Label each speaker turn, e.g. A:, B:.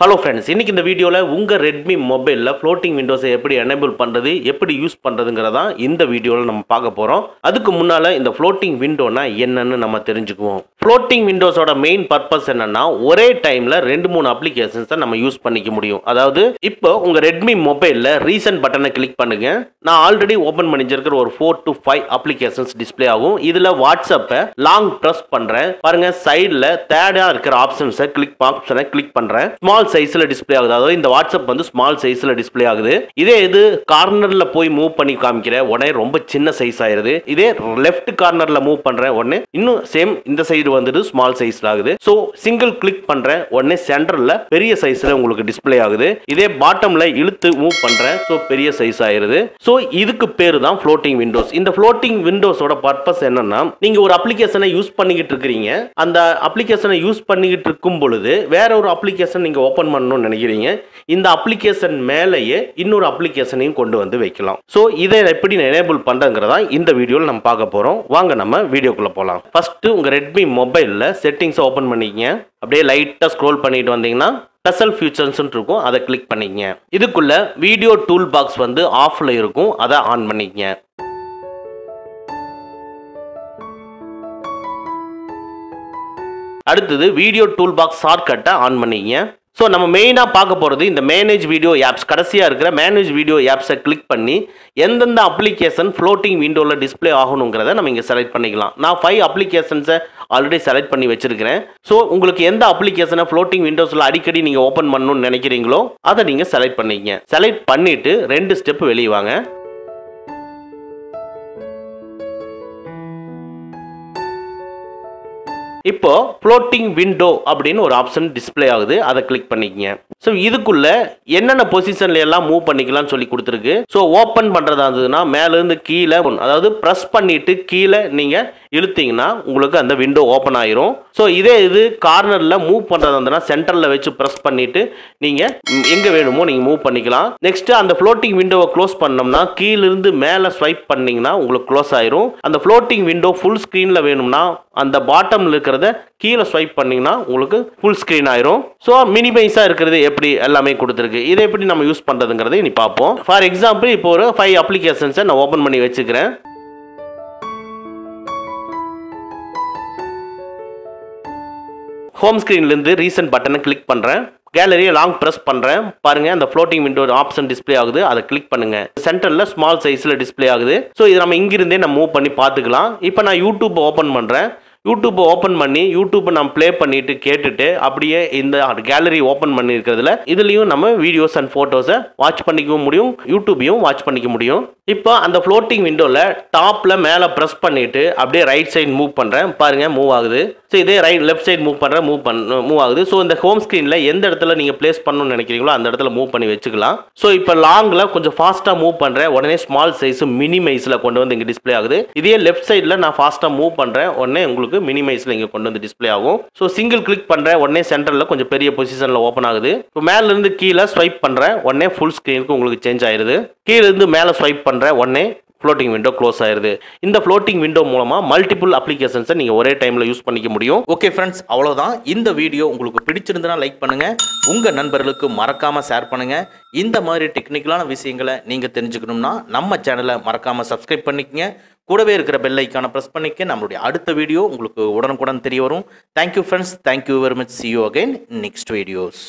A: Hello friends இன்னைக்கு இந்த வீடியோவில் உங்கள் ரெட்மி மொபைலில் ஃப்ளோட்டிங் விண்டோஸை எப்படி எனேபிள் பண்ணுறது எப்படி யூஸ் பண்ணுறதுங்கிறதான் இந்த வீடியோவில் நம்ம பார்க்க போகிறோம் அதுக்கு முன்னால் இந்த ஃப்ளோட்டிங் விண்டோனா என்னன்னு நம்ம தெரிஞ்சுக்குவோம். ஃப்ளோட்டிங் விண்டோஸோட மெயின் பர்பஸ் என்னன்னா ஒரே டைமில் ரெண்டு மூணு அப்ளிகேஷன்ஸை நம்ம யூஸ் பண்ணிக்க முடியும். அதாவது இப்போ உங்கள் ரெட்மி மொபைலில் ரீசன்ட் பட்டனை கிளிக் பண்ணுங்க. நான் ஆல்ரெடி ஓப்பன் பண்ணிச்சிருக்கிற ஒரு four to five applications display ஆகும். இதில் வாட்ஸ்அப்பை லாங் ப்ரெஸ் பண்ணுறேன் பாருங்கள் சைடில் தேர்டாக இருக்கிற ஆப்ஷன்ஸை கிளிக் ஆப்ஷனை கிளிக் பண்ணுறேன் ஸ்மால் சைஸில் டிஸ்ப்ளே ஆகுது. அதாவது இந்த வாட்ஸ்அப் வந்து ஸ்மால் சைஸில் டிஸ்ப்ளே ஆகுது. இதே இது கார்னரில் போய் மூவ் பண்ணி காமிக்கிற உடனே ரொம்ப சின்ன சைஸ் ஆயிருது. இதே லெஃப்ட் கார்னரில் மூவ் பண்ணுறேன் உடனே இன்னும் சேம் இந்த சைடு வந்துட்டு ஸ்மால் சைஸில் ஆகுது. ஸோ சிங்கிள் கிளிக் பண்ணுறேன் உடனே சென்டரில் பெரிய சைஸில் உங்களுக்கு டிஸ்பிளே ஆகுது. இதே பாட்டமில் இழுத்து மூவ் பண்ணுறேன் ஸோ பெரிய சைஸ் ஆயிருது. ஸோ இதுக்கு பேர் தான் ஃப்ளோட்டிங் விண்டோஸ் இந்த ஃப்ளோட்டிங் விண்டோஸோட பர்பஸ் என்னன்னா நீங்க ஒரு அப்ளிகேஷனை யூஸ் பண்ணிக்கிட்டு இருக்கிறீங்க. அந்த அப்ளிகேஷனை யூஸ் பண்ணிக்கிட்டு இருக்கும் பொழுது வேற ஒரு அப்ளிகேஷன் நீங்க ஓப்பன் பண்ணணும்னு நினைக்கிறீங்க இந்த அப்ளிகேஷன் மேலேயே இன்னொரு அப்ளிகேஷனையும் கொண்டு வந்து வைக்கலாம். ஸோ இதை எப்படி எனேபிள் பண்ணுறங்கிறதா இந்த வீடியோவில் நம்ம பார்க்க போகிறோம் வாங்க நம்ம வீடியோக்குள்ளே போகலாம் ஃபஸ்ட்டு உங்கள் ரெட்மி மொபைலில் செட்டிங்ஸை ஓப்பன் பண்ணிக்கங்க. அப்படியே லைட்டாக ஸ்க்ரோல் பண்ணிட்டு வந்தீங்கன்னா ஸ்பெஷல் ஃபியூச்சர்ஸ் இருக்கும். அதை கிளிக் பண்ணிக்கங்க. இதுக்குள்ள வீடியோ டூல் பாக்ஸ் வந்து ஆஃபில் இருக்கும். அதை ஆன் பண்ணிக்கங்க. அடுத்தது வீடியோ டூல் பாக்ஸ் ஷார்ட்கட்டை ஆன் பண்ணிக்கங்க. ஸோ நம்ம மெயினாக பார்க்க போகிறது இந்த மேனேஜ் வீடியோ ஆப்ஸ் கடைசியாக இருக்கிற மேனேஜ் வீடியோ ஆப்ஸை கிளிக் பண்ணி எந்தெந்த அப்ளிகேஷன் ஃப்ளோட்டிங் விண்டோவில் டிஸ்ப்ளே ஆகணுங்கிறத நம்ம இங்கே செலக்ட் பண்ணிக்கலாம். நான் ஃபைவ் அப்ளிகேஷன்ஸை ஆல்ரெடி செலக்ட் பண்ணி வச்சிருக்கிறேன். ஸோ உங்களுக்கு எந்த அப்ளிகேஷனை ஃப்ளோட்டிங் விண்டோஸில் அடிக்கடி நீங்கள் ஓப்பன் பண்ணணும்னு நினைக்கிறீங்களோ அதை நீங்கள் செலக்ட் பண்ணிக்கங்க. செலக்ட் பண்ணிவிட்டு ரெண்டு ஸ்டெப் வெளியே வாங்க. இப்போ ஃப்ளோட்டிங் விண்டோ அப்படின்னு ஒரு ஆப்ஷன் டிஸ்ப்ளே ஆகுது. அதை கிளிக் பண்ணிக்கங்க. ஸோ இதுக்குள்ள என்னென்ன பொசிஷன்ல எல்லாம் மூவ் பண்ணிக்கலாம்னு சொல்லி கொடுத்துருக்கு. ஸோ ஓப்பன் பண்ணுறதா இருந்ததுன்னா மேலேருந்து கீழே அதாவது ப்ரெஸ் பண்ணிட்டு கீழே நீங்கள் இழுத்தீங்கன்னா உங்களுக்கு அந்த விண்டோ ஓப்பன் ஆயிரும். ஸோ இதே இது கார்னரில் மூவ் பண்ணுறதா இருந்ததுன்னா சென்டரில் வச்சு ப்ரெஸ் பண்ணிட்டு நீங்கள் எங்கே வேணுமோ நீங்கள் மூவ் பண்ணிக்கலாம். நெக்ஸ்ட் அந்த ஃப்ளோட்டிங் விண்டோவை க்ளோஸ் பண்ணோம்னா கீழிருந்து மேலே ஸ்வைப் பண்ணீங்கன்னா உங்களுக்கு க்ளோஸ் ஆயிரும். அந்த ஃப்ளோட்டிங் விண்டோ ஃபுல் ஸ்க்ரீனில் வேணும்னா அந்த பாட்டமில் இருக்கிறத கீழே ஸ்வைப் பண்ணிங்கன்னா உங்களுக்கு ஃபுல் ஸ்க்ரீன் ஆயிரும். ஸோ மினிமைஸாக இருக்கிறது எப்படி எல்லாமே கொடுத்துருக்கு. இதை எப்படி நம்ம யூஸ் பண்ணுறதுங்கிறதை இனி பார்ப்போம். ஃபார் எக்ஸாம்பிள் இப்போ ஒரு ஃபைவ் அப்ளிகேஷன்ஸை நான் ஓப்பன் பண்ணி வச்சுக்கிறேன். ஹோம் ஸ்க்ரீன்லேருந்து ரீசன்ட் பட்டனை கிளிக் பண்ணுறேன் கேலரியை லாங் ப்ரெஸ் பண்ணுறேன் பாருங்க அந்த ஃப்ளோட்டிங் விண்டோ ஆப்ஷன் டிஸ்ப்ளே ஆகுது. அதை கிளிக் பண்ணுங்க. சென்டரில் ஸ்மால் சைஸில் டிஸ்ப்ளே ஆகுது. ஸோ இது நம்ம இங்கிருந்தே நம்ம மூவ் பண்ணி பார்த்துக்கலாம். இப்போ நான் யூடியூப் ஓப்பன் பண்ணுறேன் யூடியூப்பை ஓப்பன் பண்ணி யூடியூப்பை நம்ம ப்ளே பண்ணிட்டு கேட்டுட்டு அப்படியே இந்த கேலரி ஓப்பன் பண்ணியிருக்கிறதுல இதுலேயும் நம்ம வீடியோஸ் அண்ட் ஃபோட்டோஸை வாட்ச் பண்ணிக்கவும் முடியும் யூடியூபையும் வாட்ச் பண்ணிக்க முடியும். இப்போ அந்த ஃப்ளோட்டிங் விண்டோவில் டாப்பில் மேலே ப்ரெஸ் பண்ணிட்டு அப்படியே ரைட் சைடு மூவ் பண்ணுறேன் பாருங்க மூவ் ஆகுது. ஸோ இதே ரைட் லெஃப்ட் சைடு மூவ் பண்ணுற மூவ் பண்ண மூவ் ஆகுது. ஸோ இந்த ஹோம் ஸ்க்ரீனில் எந்த இடத்துல நீங்கள் ப்ளேஸ் பண்ணணும்னு நினைக்கிறீங்களோ அந்த இடத்துல மூவ் பண்ணி வச்சுக்கலாம். ஸோ இப்போ லாங்கில் கொஞ்சம் ஃபாஸ்ட்டாக மூவ் பண்ணுறேன் உடனே ஸ்மால் சைஸ் மினிமைஸில் கொண்டு வந்து இங்கே டிஸ்ப்ளே ஆகுது. இதே லெஃப்ட் சைடில் நான் ஃபாஸ்ட்டாக மூவ் பண்ணுறேன் உடனே உங்களுக்கு மினிமைஸில் இங்கே கொண்டு வந்து டிஸ்ப்ளே ஆகும். ஸோ சிங்கிள் கிளிக் பண்ணுறேன் உடனே சென்டரில் கொஞ்சம் பெரிய பொசிஷனில் ஓப்பன் ஆகுது. இப்போ மேலேருந்து கீழே ஸ்வைப் பண்ணுறேன் உடனே ஃபுல் ஸ்க்ரீனுக்கு உங்களுக்கு சேஞ்ச் ஆயிடுது கீழே இருந்து மேலே ஸ்வைப் பண்ணுறேன் உடனே ஃப்ளோட்டிங் விண்டோ க்ளோஸ் ஆயிருது. இந்த ஃப்ளோட்டிங் விண்டோ மூலமா மல்டிபிள் அப்ளிகேஷன்ஸை நீங்க ஒரே டைம்ல யூஸ் பண்ணிக்க முடியும்.
B: ஓகே ஃப்ரெண்ட்ஸ் அவ்வளோதான் இந்த வீடியோ உங்களுக்கு பிடிச்சிருந்துன்னா லைக் பண்ணுங்க. உங்க நண்பர்களுக்கு மறக்காம ஷேர் பண்ணுங்க. இந்த மாதிரி டெக்னிக்கலான விஷயங்களை நீங்க தெரிஞ்சுக்கணும்னா நம்ம சேனலை மறக்காம சப்ஸ்கிரைப் பண்ணிக்கங்க. கூடவே இருக்கிற பெல் ஐக்கானை ப்ரெஸ் பண்ணிக்க நம்மளுடைய அடுத்த வீடியோ உங்களுக்கு உடனுக்குடன் தெரிய வரும். Thank you friends thank you very much see you again next videos